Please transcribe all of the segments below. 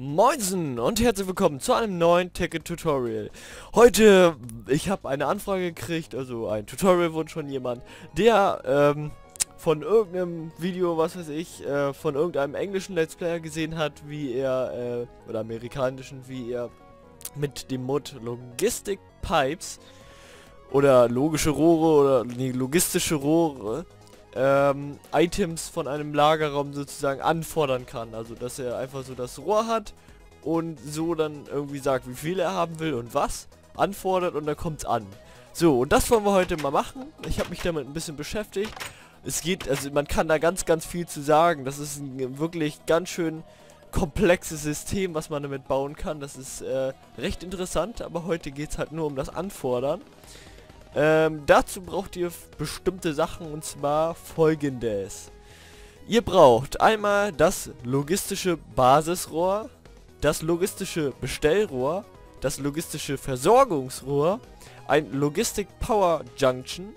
Moinsen und herzlich willkommen zu einem neuen Ticket Tutorial. Heute, ich habe eine Anfrage gekriegt, also ein Tutorial-Wunsch von jemand, der ähm, von irgendeinem Video, was weiß ich, äh, von irgendeinem englischen Let's Player gesehen hat, wie er, äh, oder amerikanischen, wie er mit dem Mod Logistic Pipes oder logische Rohre oder nee, logistische Rohre ähm, Items von einem Lagerraum sozusagen anfordern kann. Also dass er einfach so das Rohr hat und so dann irgendwie sagt, wie viel er haben will und was, anfordert und dann kommt's an. So, und das wollen wir heute mal machen. Ich habe mich damit ein bisschen beschäftigt. Es geht, also man kann da ganz, ganz viel zu sagen. Das ist ein wirklich ganz schön komplexes System, was man damit bauen kann. Das ist äh, recht interessant, aber heute geht es halt nur um das Anfordern. Ähm, dazu braucht ihr bestimmte Sachen und zwar folgendes. Ihr braucht einmal das logistische Basisrohr, das logistische Bestellrohr, das logistische Versorgungsrohr, ein Logistic Power Junction,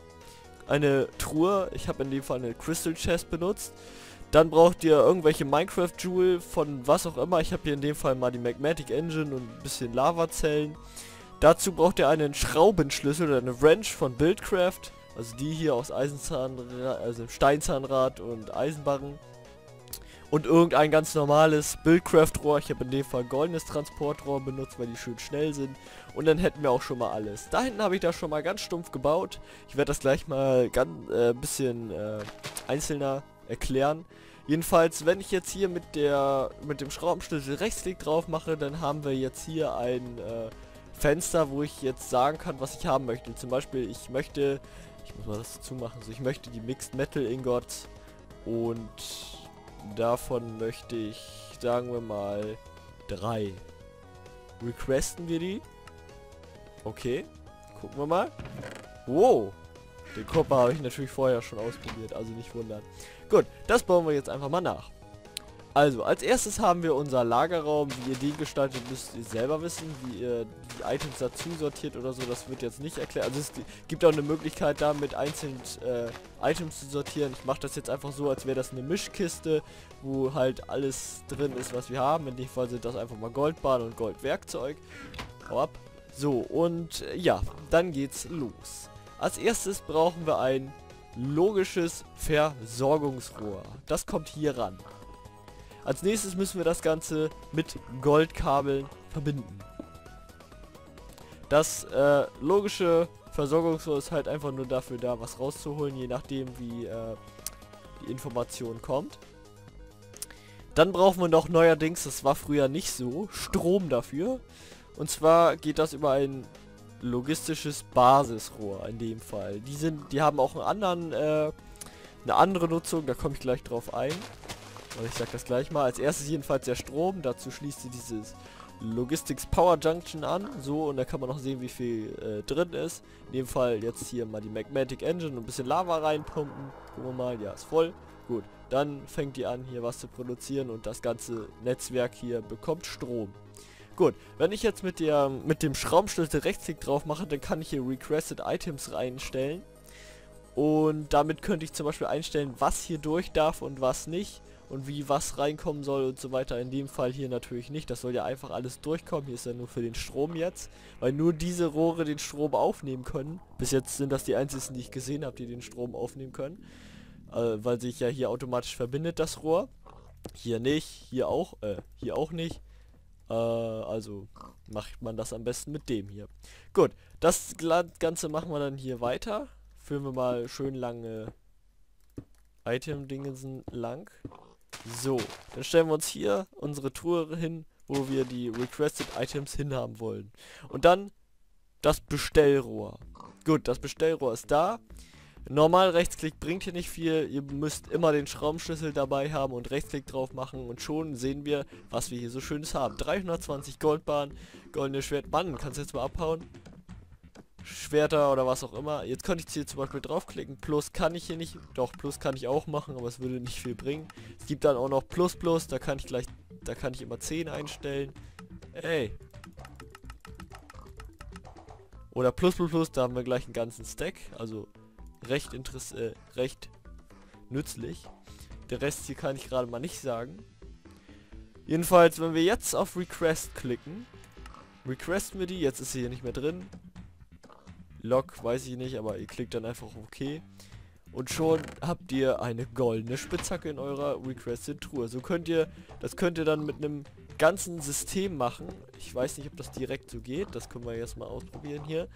eine Truhe, ich habe in dem Fall eine Crystal Chest benutzt, dann braucht ihr irgendwelche Minecraft Jewel von was auch immer, ich habe hier in dem Fall mal die Magmatic Engine und ein bisschen Lavazellen, Dazu braucht ihr einen Schraubenschlüssel oder eine Wrench von Buildcraft. Also die hier aus Eisenzahnrad, also Steinzahnrad und Eisenbarren. Und irgendein ganz normales Buildcraft-Rohr. Ich habe in dem Fall goldenes Transportrohr benutzt, weil die schön schnell sind. Und dann hätten wir auch schon mal alles. Da hinten habe ich das schon mal ganz stumpf gebaut. Ich werde das gleich mal ganz äh, bisschen äh, einzelner erklären. Jedenfalls, wenn ich jetzt hier mit der mit dem Schraubenschlüssel Rechtsklick drauf mache, dann haben wir jetzt hier ein äh, Fenster, wo ich jetzt sagen kann, was ich haben möchte. Zum Beispiel, ich möchte, ich muss mal das dazu machen, so ich möchte die Mixed Metal Ingots und davon möchte ich, sagen wir mal, drei. Requesten wir die? Okay, gucken wir mal. Wow, den Kopper habe ich natürlich vorher schon ausprobiert, also nicht wundern. Gut, das bauen wir jetzt einfach mal nach. Also, als erstes haben wir unser Lagerraum. Wie ihr den gestaltet, müsst ihr selber wissen. Wie ihr die Items dazu sortiert oder so, das wird jetzt nicht erklärt. Also es gibt auch eine Möglichkeit, da mit einzelnen äh, Items zu sortieren. Ich mache das jetzt einfach so, als wäre das eine Mischkiste, wo halt alles drin ist, was wir haben. In dem Fall sind das einfach mal Goldbahn und Goldwerkzeug. Hau ab. So, und äh, ja, dann geht's los. Als erstes brauchen wir ein logisches Versorgungsrohr. Das kommt hier ran. Als nächstes müssen wir das Ganze mit Goldkabeln verbinden. Das äh, logische Versorgungsrohr ist halt einfach nur dafür da, was rauszuholen, je nachdem wie äh, die Information kommt. Dann brauchen wir noch neuerdings, das war früher nicht so, Strom dafür. Und zwar geht das über ein logistisches Basisrohr in dem Fall. Die sind, die haben auch einen anderen, äh, eine andere Nutzung, da komme ich gleich drauf ein. Und ich sag das gleich mal. Als erstes jedenfalls der Strom. Dazu schließt sie dieses Logistics Power Junction an. So, und da kann man noch sehen, wie viel äh, drin ist. In dem Fall jetzt hier mal die Magmatic Engine und ein bisschen Lava reinpumpen. Gucken wir mal. Ja, ist voll. Gut, dann fängt die an, hier was zu produzieren und das ganze Netzwerk hier bekommt Strom. Gut, wenn ich jetzt mit, der, mit dem Schraubenschlüssel Rechtsklick drauf mache, dann kann ich hier Requested Items reinstellen. Und damit könnte ich zum Beispiel einstellen, was hier durch darf und was nicht und wie was reinkommen soll und so weiter. In dem Fall hier natürlich nicht. Das soll ja einfach alles durchkommen. Hier ist ja nur für den Strom jetzt. Weil nur diese Rohre den Strom aufnehmen können. Bis jetzt sind das die einzigen, die ich gesehen habe, die den Strom aufnehmen können. Äh, weil sich ja hier automatisch verbindet das Rohr. Hier nicht, hier auch, äh, hier auch nicht. Äh, also macht man das am besten mit dem hier. Gut, das Ganze machen wir dann hier weiter. Führen wir mal schön lange Item-Dingen lang. So, dann stellen wir uns hier unsere Tour hin, wo wir die Requested Items hinhaben wollen. Und dann das Bestellrohr. Gut, das Bestellrohr ist da. Normal Rechtsklick bringt hier nicht viel. Ihr müsst immer den Schraubenschlüssel dabei haben und Rechtsklick drauf machen und schon sehen wir, was wir hier so schönes haben. 320 Goldbahn, goldene Schwert. Mann, kannst du jetzt mal abhauen? Schwerter oder was auch immer. Jetzt könnte ich hier zum Beispiel draufklicken. Plus kann ich hier nicht. Doch, Plus kann ich auch machen, aber es würde nicht viel bringen. Es gibt dann auch noch Plus Plus. Da kann ich gleich, da kann ich immer 10 einstellen. Ey. Oder Plus Plus Plus, da haben wir gleich einen ganzen Stack. Also recht interess äh, recht nützlich. Der Rest hier kann ich gerade mal nicht sagen. Jedenfalls, wenn wir jetzt auf Request klicken, requesten wir die, jetzt ist sie hier nicht mehr drin. Log weiß ich nicht, aber ihr klickt dann einfach OK. Und schon habt ihr eine goldene Spitzhacke in eurer Requested Truhe. So könnt ihr, das könnt ihr dann mit einem ganzen System machen. Ich weiß nicht, ob das direkt so geht. Das können wir jetzt mal ausprobieren hier.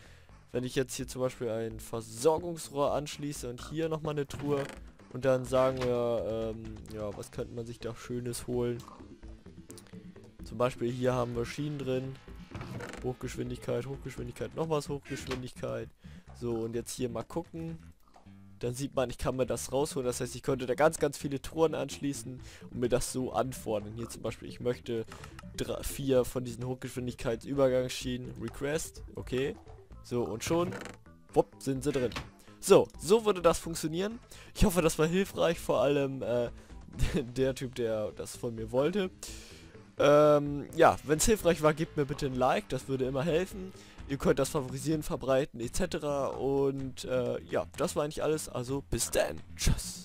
Wenn ich jetzt hier zum Beispiel ein Versorgungsrohr anschließe und hier nochmal eine Truhe und dann sagen wir, ähm, ja, was könnte man sich da Schönes holen. Zum Beispiel hier haben wir Schienen drin. Hochgeschwindigkeit, Hochgeschwindigkeit, noch was Hochgeschwindigkeit. So, und jetzt hier mal gucken. Dann sieht man, ich kann mir das rausholen. Das heißt, ich könnte da ganz, ganz viele Touren anschließen und mir das so anfordern. Hier zum Beispiel, ich möchte drei, vier von diesen Hochgeschwindigkeitsübergangsschienen. Request, okay. So, und schon, wupp, sind sie drin. So, so würde das funktionieren. Ich hoffe, das war hilfreich, vor allem äh, der Typ, der das von mir wollte. Ähm, ja, wenn es hilfreich war, gebt mir bitte ein Like, das würde immer helfen. Ihr könnt das favorisieren, verbreiten etc. Und äh, ja, das war eigentlich alles. Also bis dann. Tschüss.